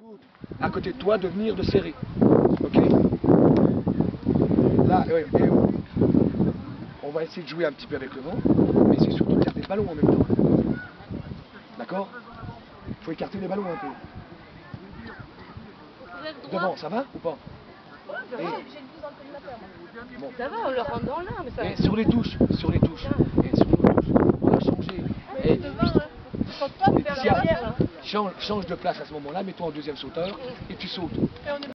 Écoute, à côté de toi, de venir, de serrer. Ok? Là, et on, va essayer de jouer un petit peu avec le vent, mais c'est surtout de garder le ballon en même temps. D'accord? Il faut écarter les ballons un peu. Devant, ça va ou pas? Et- Bon. Ça va, on le rentre dans l'un, mais ça Et sur les touches, sur les touches. Et sur les touches. On va changer. Et devant, hein. Change, change de place à ce moment-là, mets-toi en deuxième sauteur et tu sautes.